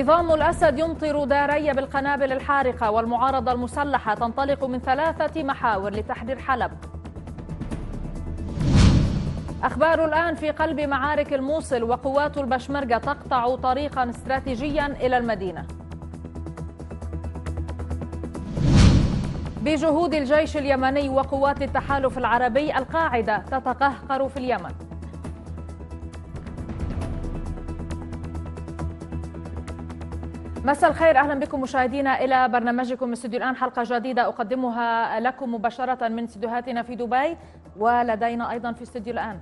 نظام الأسد يمطر داري بالقنابل الحارقة والمعارضة المسلحة تنطلق من ثلاثة محاور لتحرير حلب. أخبار الآن في قلب معارك الموصل وقوات البشمركة تقطع طريقا استراتيجيا إلى المدينة. بجهود الجيش اليمني وقوات التحالف العربي القاعدة تتقهقر في اليمن. مساء الخير أهلا بكم مشاهدينا إلى برنامجكم استوديو الآن حلقة جديدة أقدمها لكم مباشرة من استديوهاتنا في دبي ولدينا أيضا في استوديو الآن.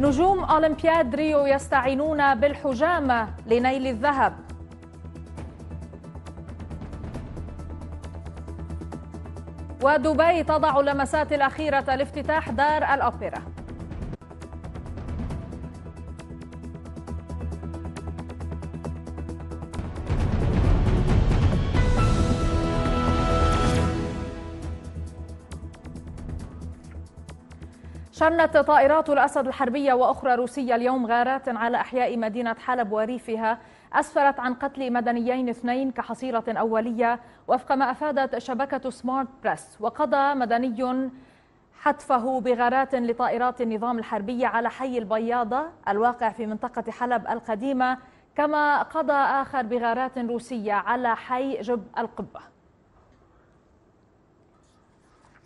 نجوم أولمبياد ريو يستعينون بالحجامه لنيل الذهب. ودبي تضع اللمسات الأخيرة لافتتاح دار الأوبرا. شنت طائرات الأسد الحربية وأخرى روسية اليوم غارات على أحياء مدينة حلب وريفها. أسفرت عن قتل مدنيين اثنين كحصيلة أولية وفق ما أفادت شبكة سمارت بريس. وقضى مدني حتفه بغارات لطائرات النظام الحربية على حي البياضة الواقع في منطقة حلب القديمة كما قضى آخر بغارات روسية على حي جب القبة.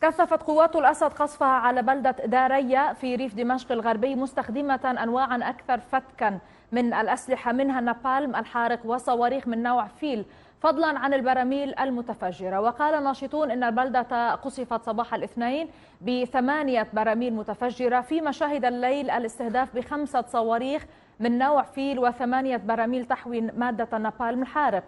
كثفت قوات الأسد قصفها على بلدة داريا في ريف دمشق الغربي مستخدمة أنواعا أكثر فتكا من الأسلحة منها النابالم الحارق وصواريخ من نوع فيل. فضلا عن البراميل المتفجرة. وقال ناشطون أن البلدة قصفت صباح الاثنين بثمانية براميل متفجرة فيما شهد الليل. الاستهداف بخمسة صواريخ من نوع فيل وثمانية براميل تحوي مادة النابالم الحارق.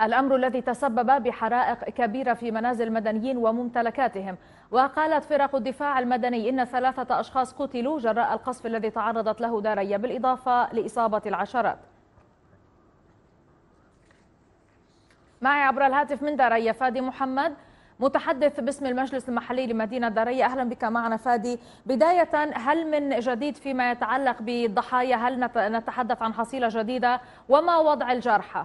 الأمر الذي تسبب بحرائق كبيرة في منازل المدنيين وممتلكاتهم. وقالت فرق الدفاع المدني إن ثلاثة أشخاص قتلوا جراء القصف الذي تعرضت له داريا بالإضافة لإصابة العشرات. معي عبر الهاتف من داريا فادي محمد متحدث باسم المجلس المحلي لمدينة داريا. أهلا بك معنا فادي. بداية هل من جديد فيما يتعلق بالضحايا؟ هل نتحدث عن حصيلة جديدة؟ وما وضع الجرحى؟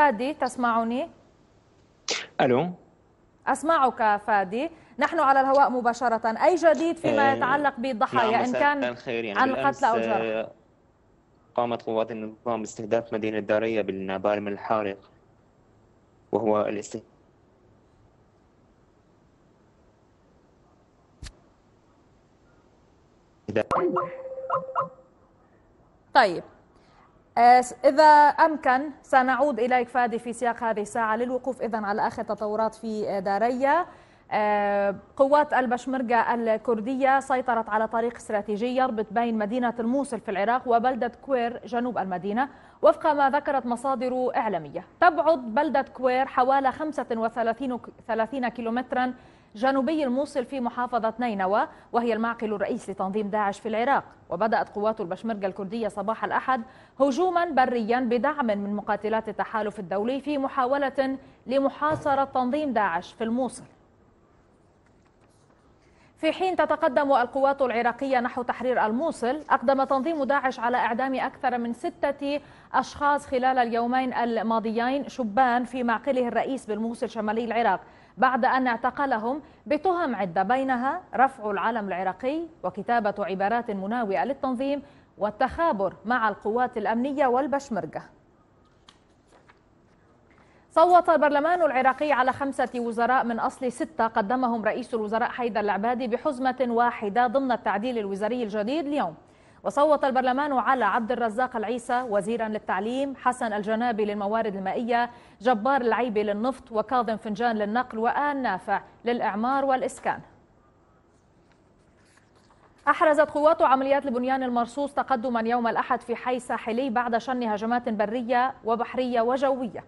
فادي تسمعني؟ ألو؟ أسمعك فادي. نحن على الهواء مباشرة. أي جديد فيما يتعلق بالضحايا؟ نعم إن كان يعني عن القتلى أو الجرحى قامت قوات النظام باستهداف مدينة دارية بالنابالم الحارق وهو الاستهداف طيب. إذا أمكن سنعود إليك فادي في سياق هذه الساعة للوقوف إذا على آخر تطورات في داريا. قوات البشمركة الكردية سيطرت على طريق استراتيجي يربط بين مدينة الموصل في العراق وبلدة كوير جنوب المدينة وفق ما ذكرت مصادر إعلامية. تبعد بلدة كوير حوالي 35 كيلومترا جنوبي الموصل في محافظة نينوى وهي المعقل الرئيس لتنظيم داعش في العراق. وبدأت قوات البشمركة الكردية صباح الأحد هجوما بريا بدعم من مقاتلات التحالف الدولي في محاولة لمحاصرة تنظيم داعش في الموصل. في حين تتقدم القوات العراقية نحو تحرير الموصل أقدم تنظيم داعش على إعدام أكثر من ستة أشخاص خلال اليومين الماضيين شبان في معقله الرئيس بالموصل شمالي العراق. بعد أن اعتقلهم بتهم عدة بينها رفع العلم العراقي وكتابة عبارات مناوئة للتنظيم والتخابر مع القوات الأمنية والبشمركة. صوت البرلمان العراقي على خمسة وزراء من أصل ستة قدمهم رئيس الوزراء حيدر العبادي بحزمة واحدة ضمن التعديل الوزاري الجديد اليوم. وصوت البرلمان على عبد الرزاق العيسى وزيرا للتعليم حسن الجنابي للموارد المائية جبار العيبي للنفط وكاظم فنجان للنقل وآن نافع للإعمار والإسكان. أحرزت قوات عمليات البنيان المرصوص تقدما يوم الأحد في حي ساحلي بعد شن هجمات برية وبحرية وجوية.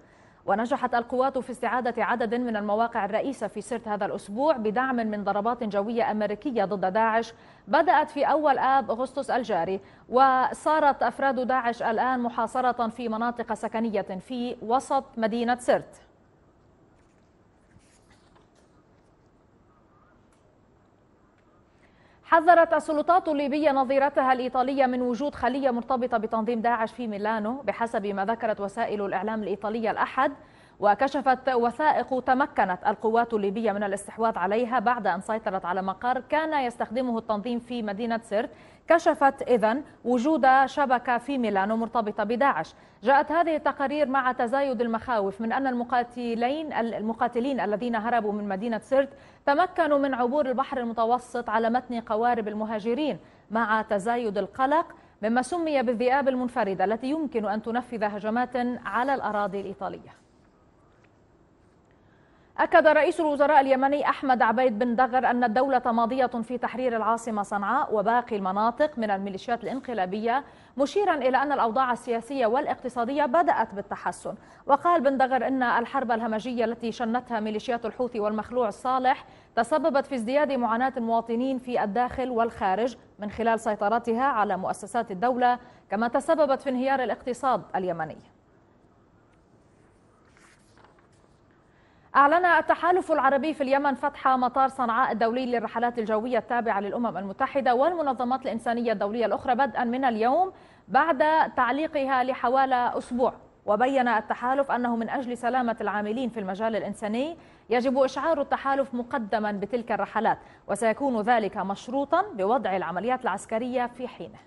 ونجحت القوات في استعادة عدد من المواقع الرئيسة في سرت هذا الأسبوع بدعم من ضربات جوية أمريكية ضد داعش بدأت في أول آب أغسطس الجاري وصارت أفراد داعش الآن محاصرة في مناطق سكنية في وسط مدينة سرت. حذرت السلطات الليبية نظيرتها الإيطالية من وجود خلية مرتبطة بتنظيم داعش في ميلانو بحسب ما ذكرت وسائل الإعلام الإيطالية الأحد وكشفت وثائق تمكنت القوات الليبية من الاستحواذ عليها بعد أن سيطرت على مقر كان يستخدمه التنظيم في مدينة سرت كشفت إذن وجود شبكة في ميلانو مرتبطة بداعش. جاءت هذه التقارير مع تزايد المخاوف من أن المقاتلين المقاتلين الذين هربوا من مدينة سرت تمكنوا من عبور البحر المتوسط على متن قوارب المهاجرين مع تزايد القلق مما سمي بالذئاب المنفردة التي يمكن أن تنفذ هجمات على الأراضي الإيطالية. أكد رئيس الوزراء اليمني أحمد عبيد بن دغر أن الدولة ماضية في تحرير العاصمة صنعاء وباقي المناطق من الميليشيات الانقلابية مشيرا إلى أن الأوضاع السياسية والاقتصادية بدأت بالتحسن. وقال بن دغر أن الحرب الهمجية التي شنتها ميليشيات الحوثي والمخلوع الصالح تسببت في ازدياد معاناة المواطنين في الداخل والخارج من خلال سيطرتها على مؤسسات الدولة كما تسببت في انهيار الاقتصاد اليمني. أعلن التحالف العربي في اليمن فتح مطار صنعاء الدولي للرحلات الجوية التابعة للأمم المتحدة والمنظمات الإنسانية الدولية الأخرى بدءا من اليوم بعد تعليقها لحوالي أسبوع. وبين التحالف أنه من أجل سلامة العاملين في المجال الإنساني يجب إشعار التحالف مقدما بتلك الرحلات وسيكون ذلك مشروطا بوضع العمليات العسكرية في حينه.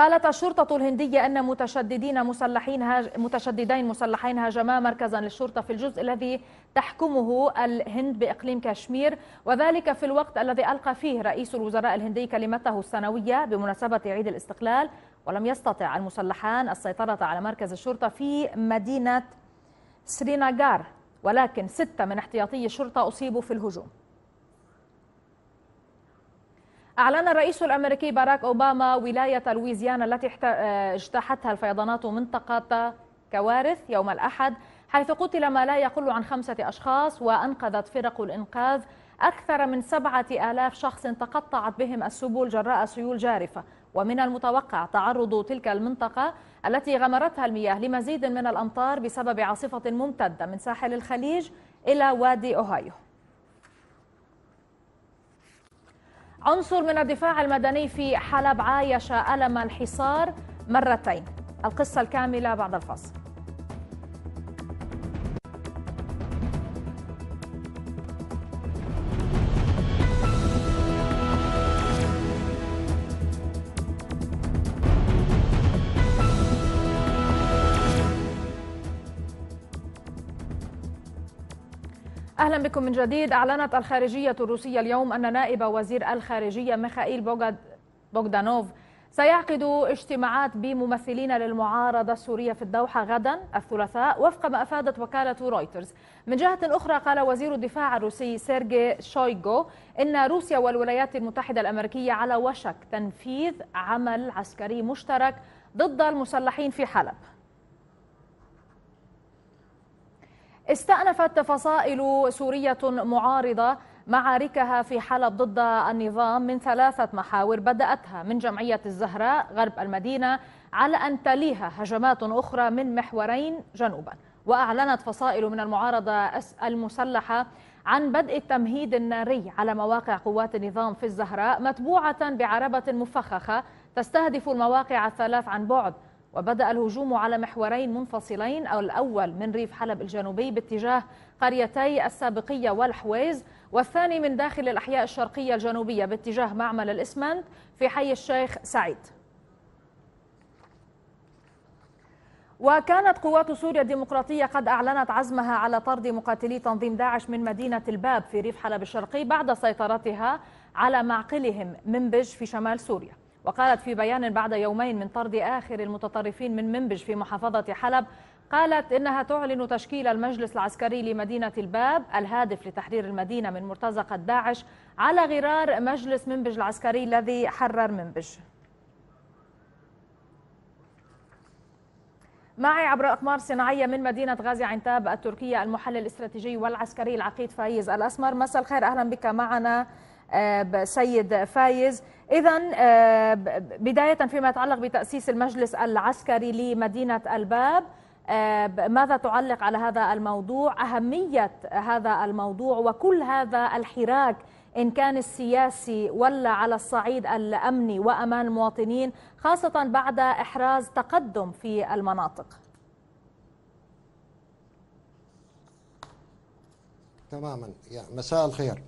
قالت الشرطة الهندية أن متشددين مسلحين هاج متشددين مسلحين هاجما مركزا للشرطة في الجزء الذي تحكمه الهند بإقليم كشمير وذلك في الوقت الذي ألقى فيه رئيس الوزراء الهندي كلمته السنوية بمناسبة عيد الاستقلال ولم يستطع المسلحان السيطرة على مركز الشرطة في مدينة سريناغار ولكن ستة من احتياطي الشرطة أصيبوا في الهجوم. أعلن الرئيس الأمريكي باراك أوباما ولاية لويزيانا التي اجتاحتها الفيضانات منطقة كوارث يوم الأحد حيث قتل ما لا يقل عن خمسة أشخاص وأنقذت فرق الإنقاذ أكثر من سبعة آلاف شخص تقطعت بهم السبل جراء سيول جارفة. ومن المتوقع تعرض تلك المنطقة التي غمرتها المياه لمزيد من الأمطار بسبب عاصفة ممتدة من ساحل الخليج إلى وادي أوهايو. عنصر من الدفاع المدني في حلب عايش ألم الحصار مرتين. القصة الكاملة بعد الفاصل. أهلا بكم من جديد. أعلنت الخارجية الروسية اليوم أن نائب وزير الخارجية ميخائيل بوغدانوف سيعقد اجتماعات بممثلين للمعارضة السورية في الدوحة غدا الثلاثاء وفق ما أفادت وكالة رويترز. من جهة أخرى قال وزير الدفاع الروسي سيرجي شويغو إن روسيا والولايات المتحدة الأمريكية على وشك تنفيذ عمل عسكري مشترك ضد المسلحين في حلب. استأنفت فصائل سورية معارضة معاركها في حلب ضد النظام من ثلاثة محاور بدأتها من جمعية الزهراء غرب المدينة على أن تليها هجمات أخرى من محورين جنوبا. وأعلنت فصائل من المعارضة المسلحة عن بدء التمهيد الناري على مواقع قوات النظام في الزهراء متبوعة بعربة مفخخة تستهدف المواقع الثلاث عن بعد وبدأ الهجوم على محورين منفصلين أو الأول من ريف حلب الجنوبي باتجاه قريتي السابقية والحويز والثاني من داخل الأحياء الشرقية الجنوبية باتجاه معمل الإسمنت في حي الشيخ سعيد. وكانت قوات سوريا الديمقراطية قد أعلنت عزمها على طرد مقاتلي تنظيم داعش من مدينة الباب في ريف حلب الشرقي بعد سيطرتها على معقلهم منبج في شمال سوريا. وقالت في بيان بعد يومين من طرد آخر المتطرفين من منبج في محافظة حلب قالت إنها تعلن تشكيل المجلس العسكري لمدينة الباب الهادف لتحرير المدينة من مرتزقة داعش على غرار مجلس منبج العسكري الذي حرر منبج. معي عبر أقمار صناعية من مدينة غازي عنتاب التركية المحلل الاستراتيجي والعسكري العقيد فايز الأسمر. مساء الخير أهلا بك معنا سيد فايز. إذا آه، بداية فيما يتعلق بتأسيس المجلس العسكري لمدينة الباب ماذا تعلق على هذا الموضوع؟ أهمية هذا الموضوع وكل هذا الحراك إن كان السياسي ولا على الصعيد الأمني وأمان المواطنين خاصة بعد إحراز تقدم في المناطق. تماما. مساء الخير.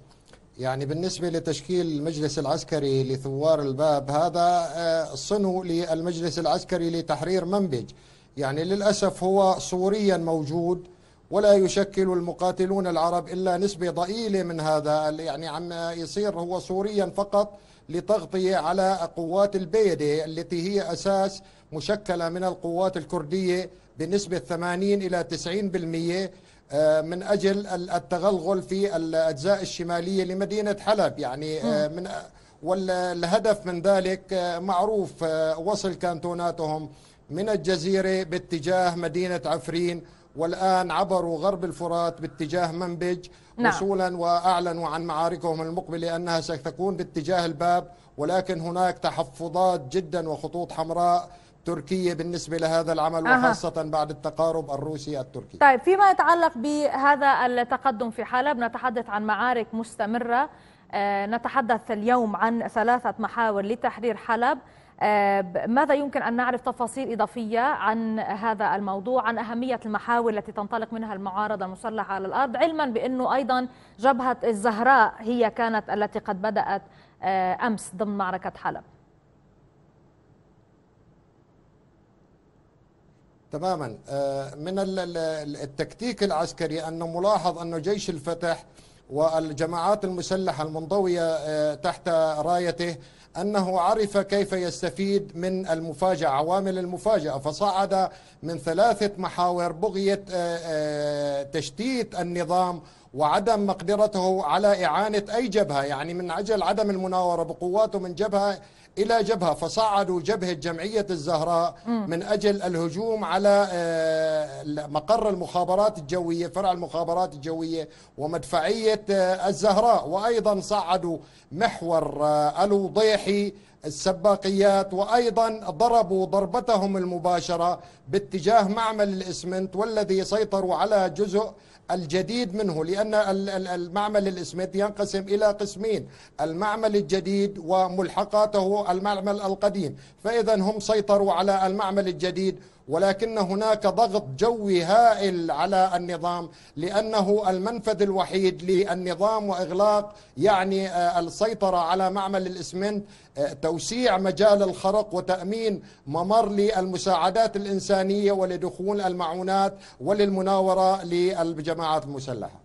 يعني بالنسبة لتشكيل المجلس العسكري لثوار الباب هذا آه، صنو للمجلس العسكري لتحرير منبج. يعني للأسف هو صوريا موجود ولا يشكل المقاتلون العرب إلا نسبة ضئيلة من هذا. يعني عم يصير هو صوريا فقط لتغطية على قوات البيدة التي هي أساس مشكلة من القوات الكردية بنسبة 80 إلى 90% آه، من أجل التغلغل في الأجزاء الشمالية لمدينة حلب يعني آه، من والهدف من ذلك آه، معروف وصل كانتوناتهم من الجزيرة باتجاه مدينة عفرين والآن عبروا غرب الفرات باتجاه منبج نعم. وصولا وأعلنوا عن معاركهم المقبلة أنها ستكون باتجاه الباب ولكن هناك تحفظات جدا وخطوط حمراء تركية بالنسبة لهذا العمل أه. وخاصة بعد التقارب الروسي التركي. طيب فيما يتعلق بهذا التقدم في حلب نتحدث عن معارك مستمرة. آه، نتحدث اليوم عن ثلاثة محاور لتحرير حلب. آه، ماذا يمكن أن نعرف تفاصيل إضافية عن هذا الموضوع عن أهمية المحاور التي تنطلق منها المعارضة المسلحة على الأرض علما بأنه أيضا جبهة الزهراء هي كانت التي قد بدأت آه، أمس ضمن معركة حلب؟ تماما. آه، من التكتيك العسكري أنه ملاحظ أنه جيش الفتح والجماعات المسلحة المنضوية تحت رايته أنه عرف كيف يستفيد من المفاجأة عوامل المفاجأة. فصعد من ثلاثة محاور بغية آه، آه، تشتيت النظام وعدم مقدرته على إعانة أي جبهة يعني من أجل عدم المناورة بقواته من جبهة إلى جبهة فصعدوا جبهة جمعية الزهراء من أجل الهجوم على آه، مقر المخابرات الجوية فرع المخابرات الجوية ومدفعية آه، الزهراء. وأيضا صعدوا محور آه، الوضيحي السباقيات. وأيضا ضربوا ضربتهم المباشرة باتجاه معمل الإسمنت والذي سيطروا على جزء الجديد منه لأن المعمل الإسمنت ينقسم إلى قسمين المعمل الجديد وملحقاته المعمل القديم. فإذا هم سيطروا على المعمل الجديد ولكن هناك ضغط جوي هائل على النظام لأنه المنفذ الوحيد للنظام وإغلاق يعني آه، السيطرة على معمل الإسمنت آه، توسيع مجال الخرق وتأمين ممر للمساعدات الإنسانية ولدخول المعونات وللمناورة للجماعات المسلحة.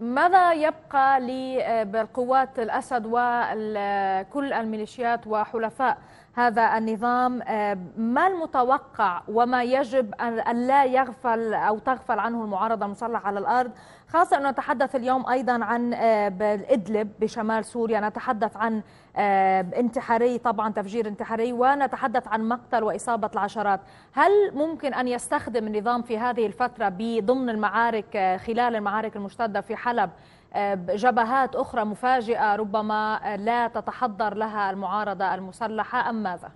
ماذا يبقى للقوات الأسد وكل الميليشيات وحلفاء؟ هذا النظام آه، ما المتوقع وما يجب أن لا يغفل أو تغفل عنه المعارضة المسلحة على الأرض. خاصة أن نتحدث اليوم أيضا عن آه، إدلب بشمال سوريا. نتحدث عن آه، انتحاري طبعا تفجير انتحاري ونتحدث عن مقتل وإصابة العشرات. هل ممكن أن يستخدم النظام في هذه الفترة بضمن المعارك خلال المعارك المشتدة في حلب جبهات أخرى مفاجئة ربما لا تتحضر لها المعارضة المسلحة أم ماذا؟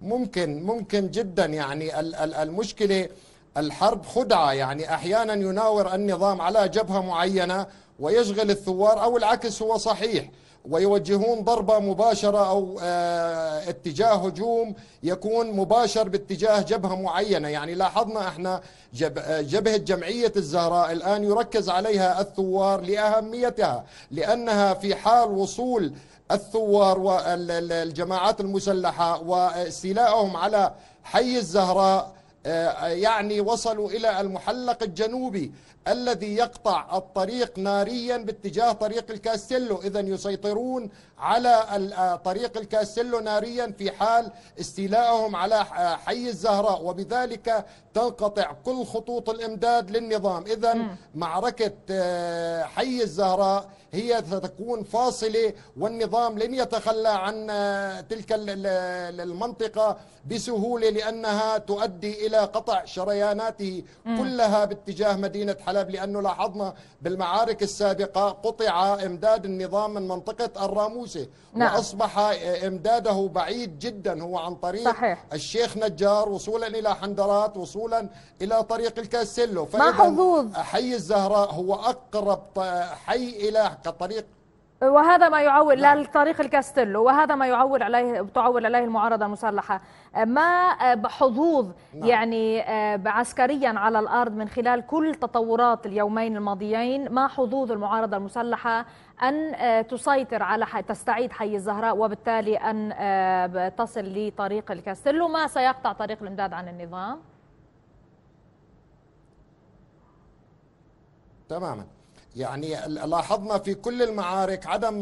ممكن ممكن جدا. يعني المشكلة الحرب خدعة. يعني أحيانا يناور النظام على جبهة معينة ويشغل الثوار أو العكس هو صحيح. ويوجهون ضربة مباشرة أو آه، اتجاه هجوم يكون مباشر باتجاه جبهة معينة. يعني لاحظنا إحنا آه، جبهة جمعية الزهراء الآن يركز عليها الثوار لأهميتها لأنها في حال وصول الثوار والجماعات المسلحة واستيلائهم على حي الزهراء يعني وصلوا إلى المحلق الجنوبي الذي يقطع الطريق ناريا باتجاه طريق الكاستيلو. إذا يسيطرون على آه، طريق الكاستيلو ناريا في حال استيلائهم على آه، حي الزهراء وبذلك تنقطع كل خطوط الإمداد للنظام. إذا معركة حي الزهراء هي ستكون فاصلة والنظام لن يتخلى عن تلك المنطقة بسهولة لأنها تؤدي إلى قطع شرياناته كلها باتجاه مدينة حلب لأنه لاحظنا بالمعارك السابقة قطع إمداد النظام من منطقة الراموسة نعم. وأصبح إمداده بعيد جدا هو عن طريق صحيح. الشيخ نجار وصولا إلى حندرات وصولا إلى طريق الكاسيلو ما حظوظ حي الزهراء هو أقرب حي إلى طريق وهذا ما يعول نعم. لطريق الكاستيلو وهذا ما يعول عليه تعول عليه المعارضة المسلحة. ما حظوظ نعم. يعني آه، عسكريا على الأرض من خلال كل تطورات اليومين الماضيين ما حظوظ المعارضة المسلحة أن آه، تسيطر على حي تستعيد حي الزهراء وبالتالي أن آه، تصل لطريق الكاستيلو. ما سيقطع طريق الامداد عن النظام؟ تماما. يعني لاحظنا في كل المعارك عدم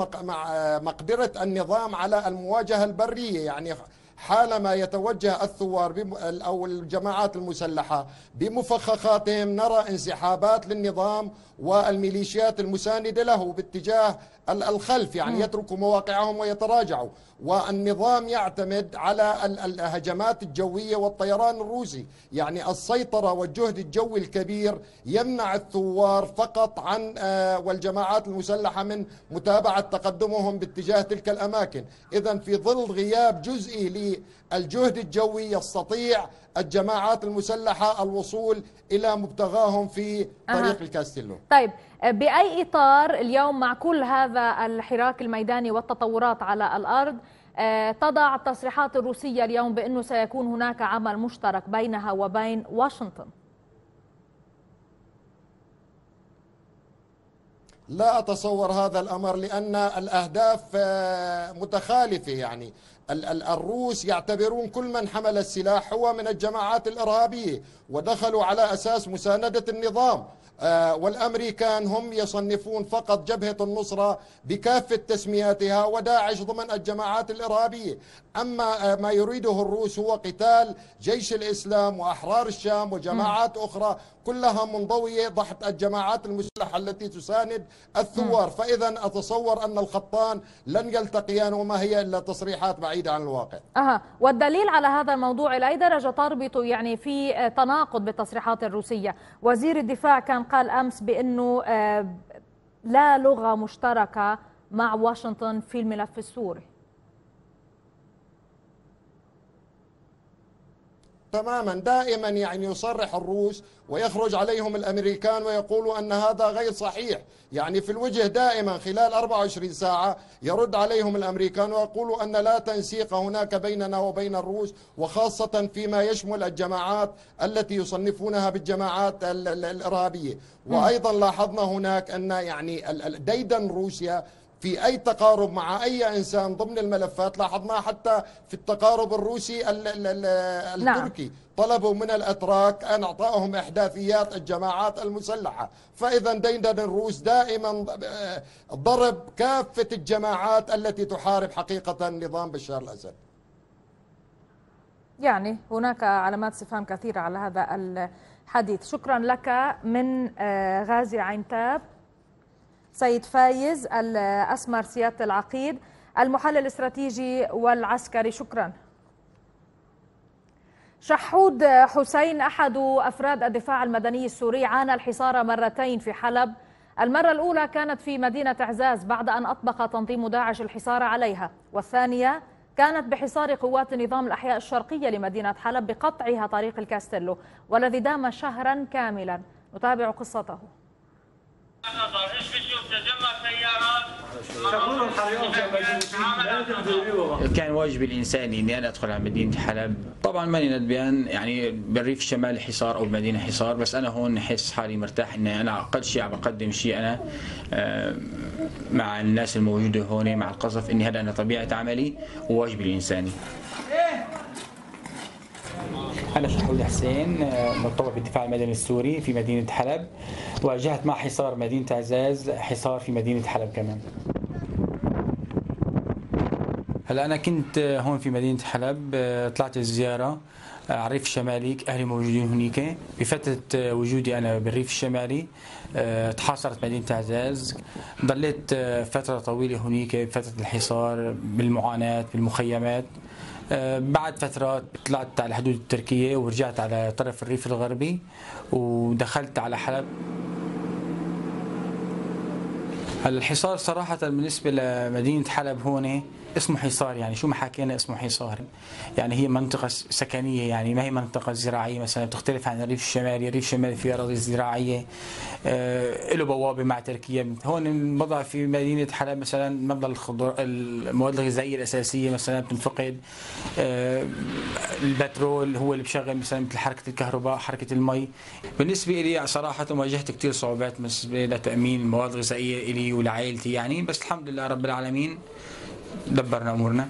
مقدرة النظام على المواجهة البرية يعني حالما يتوجه الثوار أو الجماعات المسلحة بمفخخاتهم نرى انسحابات للنظام والميليشيات المساندة له باتجاه الخلف يعني يتركوا مواقعهم ويتراجعوا. والنظام يعتمد على ال- الهجمات الجوية والطيران الروسي. يعني السيطرة والجهد الجوي الكبير يمنع الثوار فقط عن آه، والجماعات المسلحة من متابعة تقدمهم باتجاه تلك الأماكن. إذا في ظل غياب جزئي للجهد الجوي يستطيع الجماعات المسلحة الوصول إلى مبتغاهم في طريق أها. الكاستيلو. طيب بأي إطار اليوم مع كل هذا الحراك الميداني والتطورات على الأرض آه، تضع التصريحات الروسية اليوم بأنه سيكون هناك عمل مشترك بينها وبين واشنطن؟ لا أتصور هذا الأمر لأن الأهداف آه، متخالفة يعني. الروس يعتبرون كل من حمل السلاح هو من الجماعات الإرهابية. ودخلوا على أساس مساندة النظام. آه، والأمريكان هم يصنفون فقط جبهة النصرة بكافة تسمياتها وداعش ضمن الجماعات الإرهابية. أما آه، ما يريده الروس هو قتال جيش الإسلام وأحرار الشام وجماعات أخرى كلها منضوية تحت الجماعات المسلحة التي تساند الثوار. فإذا أتصور أن الخطان لن يلتقيان وما هي إلا تصريحات بعيدة عن الواقع. أها والدليل على هذا الموضوع إلى أي درجة تربط يعني في آه، تناقض بالتصريحات الروسية. وزير الدفاع كان قال أمس بأنه آه، لا لغة مشتركة مع واشنطن في الملف السوري. تماما. دائما يعني يصرح الروس ويخرج عليهم الأمريكان ويقولوا أن هذا غير صحيح. يعني في الوجه دائما خلال 24 ساعة يرد عليهم الأمريكان ويقولوا أن لا تنسيق هناك بيننا وبين الروس وخاصة فيما يشمل الجماعات التي يصنفونها بالجماعات ال- ال- الإرهابية. وأيضا لاحظنا هناك أن يعني ديدن روسيا في أي تقارب مع أي إنسان ضمن الملفات لاحظناه حتى في التقارب الروسي ال ال ال نعم. التركي. طلبوا من الأتراك أن اعطائهم إحداثيات الجماعات المسلحة. فإذا ديدن الروس دائما آه، ضرب كافة الجماعات التي تحارب حقيقة نظام بشار الأسد. يعني هناك علامات استفهام كثيرة على هذا الحديث. شكرا لك من آه، غازي عينتاب. سيد فايز الأسمر سيادة العقيد المحلل الاستراتيجي والعسكري. شكرا. شحود حسين أحد أفراد الدفاع المدني السوري عانى الحصار مرتين في حلب. المرة الأولى كانت في مدينة عزاز بعد أن أطبق تنظيم داعش الحصار عليها. والثانية كانت بحصار قوات نظام الأحياء الشرقية لمدينة حلب بقطعها طريق الكاستيلو والذي دام شهرا كاملا. نتابع قصته. كان واجبي الانساني إني أنا أدخل على مدينة حلب. طبعا ماني ندبان يعني بالريف الشمالي حصار أو بمدينه حصار بس أنا هون احس حالي مرتاح إني أنا أقل شيء عم بقدم شيء أنا آه، مع الناس الموجودة هون مع القصف إني هذا أنا طبيعة عملي وواجبي الانساني أنا شحود حسين مرتبط بالدفاع المدني السوري في مدينة حلب. واجهت مع حصار مدينة عزاز حصار في مدينة حلب كمان. هلا أنا كنت هون في مدينة حلب طلعت الزيارة على الريف الشمالي أهلي موجودين هنيك. بفترة وجودي أنا بالريف الشمالي تحاصرت مدينة عزاز. ضليت فترة طويلة هنيك بفترة الحصار بالمعاناة بالمخيمات. آه، بعد فترات طلعت على الحدود التركية ورجعت على طرف الريف الغربي ودخلت على حلب. الحصار صراحة بالنسبة لمدينة حلب هون اسمه حصار يعني شو ما حكينا اسمه حصار؟ يعني هي منطقة سكنية يعني ما هي منطقة زراعية مثلا بتختلف عن الريف الشمالي الريف الشمالي فيه أراضي زراعية آه له بوابة مع تركيا. هون الوضع في مدينة حلب مثلا مبلغ الخضر المواد الغذائية الأساسية مثلا بتنفقد آه البترول هو اللي بشغل مثلا مثل حركة الكهرباء حركة المي. بالنسبة لي صراحة واجهت كثير صعوبات بالنسبة لتأمين المواد الغذائية إلي ولعائلتي يعني بس الحمد لله رب العالمين دبرنا أمورنا.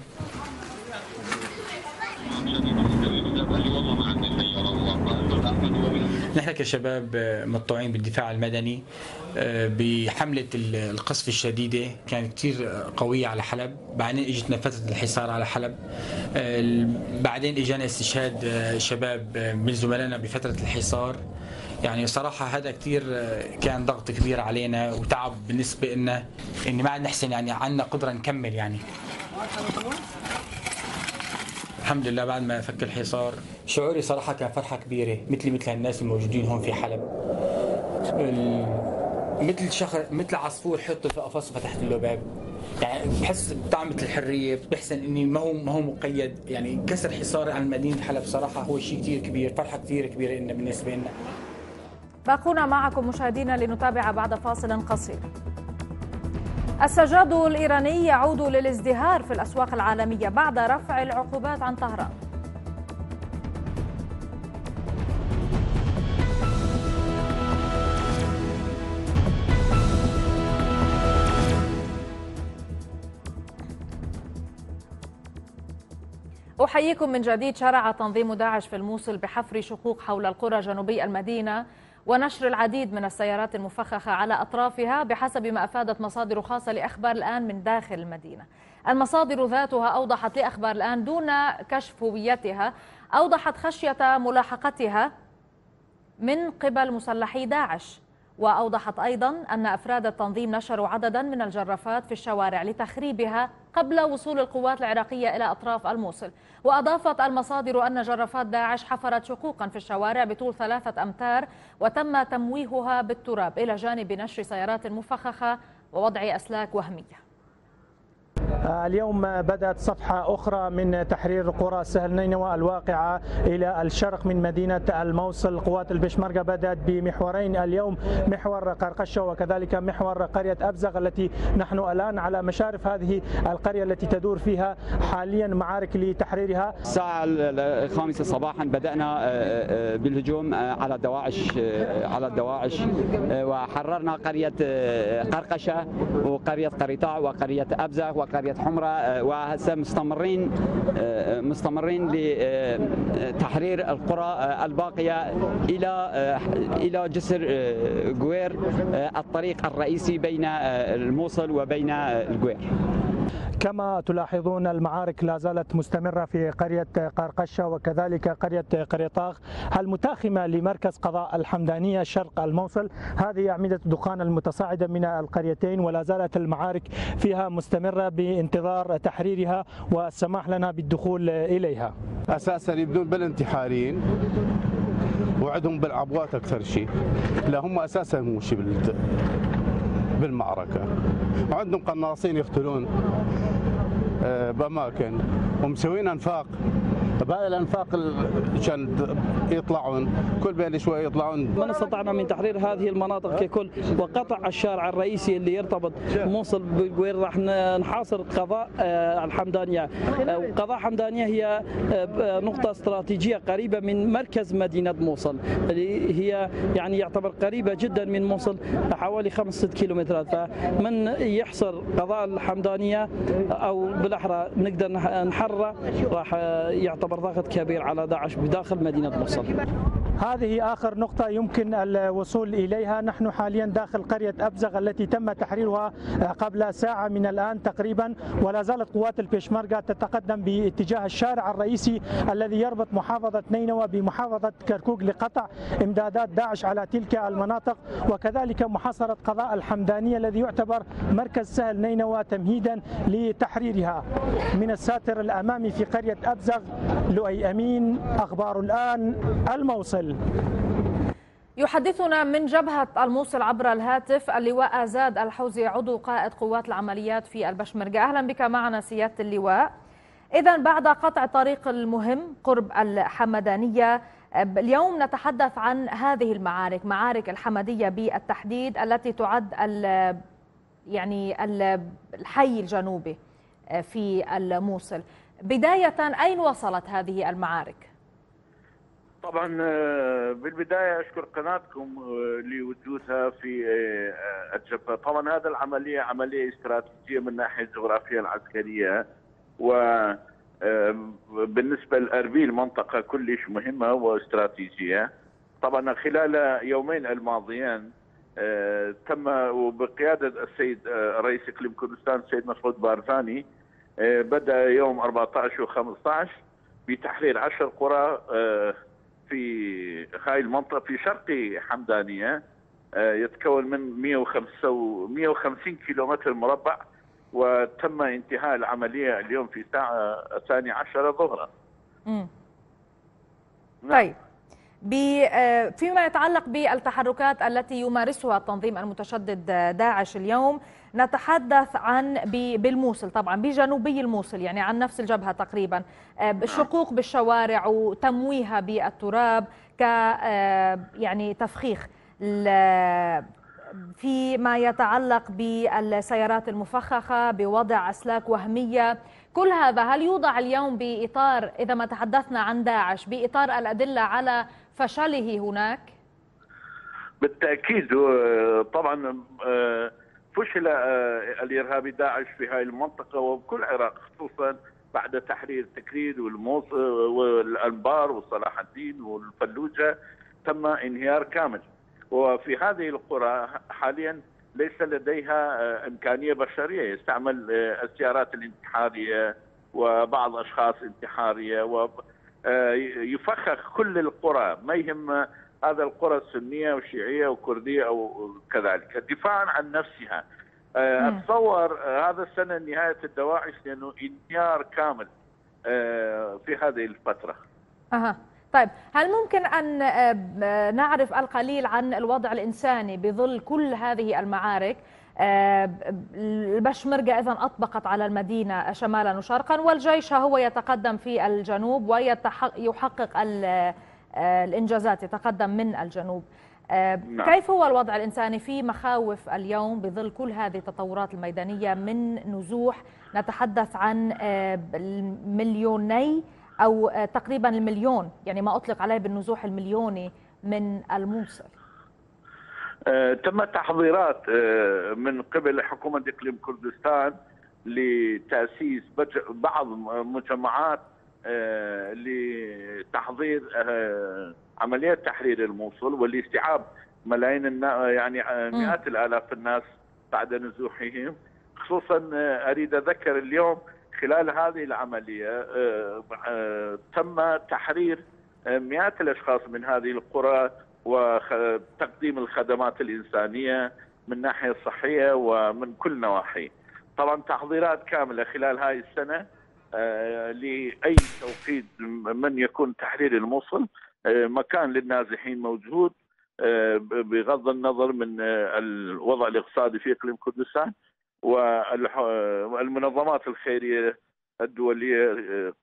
نحن كشباب مطوعين بالدفاع المدني بحملة القصف الشديدة. كانت كثير قوية على حلب. بعدين إجتنا فترة الحصار على حلب. بعدين إجانا استشهاد شباب من زملائنا بفترة الحصار. يعني صراحة هذا كثير كان ضغط كبير علينا وتعب بالنسبة لنا إني ما عاد نحسن يعني عندنا قدرة نكمل يعني. الحمد لله بعد ما فك الحصار. شعوري صراحة كان فرحة كبيرة مثلي مثل الناس الموجودين هون في حلب. مثل شخر مثل عصفور حطه في قفص وفتحت له باب. يعني بحس بطعمة الحرية بحسن إني ما هو ما هو مقيد. يعني كسر حصاري عن مدينة حلب صراحة هو شيء كثير كبير فرحة كثير كبيرة لنا بالنسبة لنا باقونا معكم مشاهدينا لنتابع بعد فاصل قصير. السجاد الإيراني يعود للازدهار في الأسواق العالمية بعد رفع العقوبات عن طهران. أحييكم من جديد شرع تنظيم داعش في الموصل بحفر شقوق حول القرى جنوبي المدينة. ونشر العديد من السيارات المفخخة على أطرافها بحسب ما أفادت مصادر خاصة لأخبار الآن من داخل المدينة. المصادر ذاتها أوضحت لأخبار الآن دون كشف هويتها أوضحت خشية ملاحقتها من قبل مسلحي داعش. وأوضحت أيضا أن أفراد التنظيم نشروا عددا من الجرافات في الشوارع لتخريبها قبل وصول القوات العراقية إلى أطراف الموصل. وأضافت المصادر أن جرافات داعش حفرت شقوقا في الشوارع بطول ثلاثة أمتار وتم تمويهها بالتراب إلى جانب نشر سيارات مفخخة ووضع أسلاك وهمية. اليوم بدأت صفحة أخرى من تحرير قرى سهل نينوى الواقعة إلى الشرق من مدينة الموصل. قوات البشمركة بدأت بمحورين. اليوم محور قرقشة وكذلك محور قرية أبزغ التي نحن الآن على مشارف هذه القرية التي تدور فيها حاليا معارك لتحريرها. الساعة الخامسة صباحا بدأنا بالهجوم على دواعش على الدواعش وحررنا قرية قرقشة وقرية قريطاع وقرية أبزغ وقرية حمراء وهسه مستمرين مستمرين لتحرير القرى الباقية إلى إلى جسر قوير الطريق الرئيسي بين الموصل وبين القوير كما تلاحظون المعارك لا زالت مستمرة في قرية قرقشة وكذلك قرية قريطاغ المتاخمة لمركز قضاء الحمدانية شرق الموصل. هذه أعمدة الدخان المتصاعدة من القريتين ولا زالت المعارك فيها مستمرة بانتظار تحريرها والسماح لنا بالدخول إليها. أساسا يبدون بالانتحاريين وعندهم بالعبوات أكثر شيء. لا هم أساسا مو شيء بالمعركة. وعندهم قناصين يقتلون بأماكن ومسوين أنفاق. بهاي الأنفاق عشان يطلعون كل بين شوي يطلعون. ما استطعنا من تحرير هذه المناطق ككل وقطع الشارع الرئيسي اللي يرتبط موصل بالقوير راح نحاصر قضاء الحمدانية. قضاء حمدانية هي نقطة استراتيجية قريبة من مركز مدينة موصل اللي هي يعني يعتبر قريبة جدا من موصل حوالي 5 6 كيلومترات. فمن يحصر قضاء الحمدانية أو بالأحرى نقدر نحرره راح يعتبر يعتبر ضغط كبير على داعش بداخل مدينة موصل هذه آخر نقطة يمكن الوصول إليها. نحن حاليا داخل قرية أبزغ التي تم تحريرها قبل ساعة من الآن تقريبا ولا زالت قوات البيشمركة تتقدم باتجاه الشارع الرئيسي الذي يربط محافظة نينوى بمحافظة كركوك لقطع إمدادات داعش على تلك المناطق. وكذلك محاصرة قضاء الحمدانية الذي يعتبر مركز سهل نينوى تمهيدا لتحريرها. من الساتر الأمامي في قرية أبزغ لؤي أمين أخبار الآن الموصل. يحدثنا من جبهة الموصل عبر الهاتف اللواء زاد الحوزي عضو قائد قوات العمليات في البشمركة أهلا بك معنا سيادة اللواء. إذا بعد قطع طريق المهم قرب الحمدانية. اليوم نتحدث عن هذه المعارك معارك الحمدية بالتحديد التي تعد يعني الحي الجنوبي في الموصل. بداية أين وصلت هذه المعارك؟ طبعا آه، بالبداية أشكر قناتكم آه، لوجودها في آه، الجبهه، طبعا هذه العملية عملية استراتيجية من الناحيه الجغرافيه العسكرية و بالنسبة لأربيل منطقه كلش مهمة واستراتيجية. طبعا خلال يومين الماضيين تم وبقيادة السيد رئيس إقليم كردستان السيد مسعود بارزاني بدأ يوم 14 و15 بتحرير عشر قرى في هاي المنطقة في شرق حمدانية آه، يتكون من 150 كيلومتر مربع وتم انتهاء العملية اليوم في الساعة الثانية عشرة ظهرا. نعم. طيب آه، فيما يتعلق بالتحركات التي يمارسها التنظيم المتشدد داعش اليوم نتحدث عن بالموصل طبعا بجنوبي الموصل يعني عن نفس الجبهة تقريبا آه، شقوق بالشوارع وتمويها بالتراب ك آه، يعني تفخيخ فيما يتعلق بالسيارات المفخخة بوضع أسلاك وهمية كل هذا هل يوضع اليوم بإطار إذا ما تحدثنا عن داعش بإطار الأدلة على فشله هناك؟ بالتأكيد طبعا آه، فشل آه، الارهابي داعش في هذه المنطقة وبكل العراق خصوصا بعد تحرير تكريد والموصل والأنبار وصلاح الدين والفلوجة تم انهيار كامل. وفي هذه القرى حاليا ليس لديها آه، إمكانية بشرية. يستعمل آه، السيارات الانتحارية وبعض أشخاص انتحارية ويفخخ كل القرى. ما يهم هذا القرى السنية والشيعيه وكردية أو كذلك دفاعا عن نفسها آه، أتصور آه، هذا السنة نهاية الدواعش لأنه انهيار كامل آه، في هذه الفترة. أها طيب هل ممكن أن نعرف القليل عن الوضع الإنساني بظل كل هذه المعارك؟ البشمركة إذا أطبقت على المدينة شمالا وشرقا والجيش هو يتقدم في الجنوب ويحقق الإنجازات يتقدم من الجنوب. آه، نعم. كيف هو الوضع الإنساني في مخاوف اليوم بظل كل هذه التطورات الميدانية من نزوح؟ نتحدث عن آه، مليوني أو تقريبا المليون يعني ما أطلق عليه بالنزوح المليوني من الموصل. تم تحضيرات من قبل حكومة إقليم كردستان لتأسيس بعض مجمعات آه، لتحضير آه، عمليه تحرير الموصل ولاستيعاب ملايين يعني آه، مئات الآلاف الناس بعد نزوحهم. خصوصا أريد أذكر اليوم خلال هذه العملية تم تحرير مئات الأشخاص من هذه القرى وتقديم الخدمات الإنسانية من الناحيه الصحيه ومن كل نواحي. طبعا تحضيرات كاملة خلال هذه السنة. آه، لأي توقيت من يكون تحرير الموصل آه، مكان للنازحين موجود آه، بغض النظر من الوضع الاقتصادي في إقليم كردستان والمنظمات الخيرية الدولية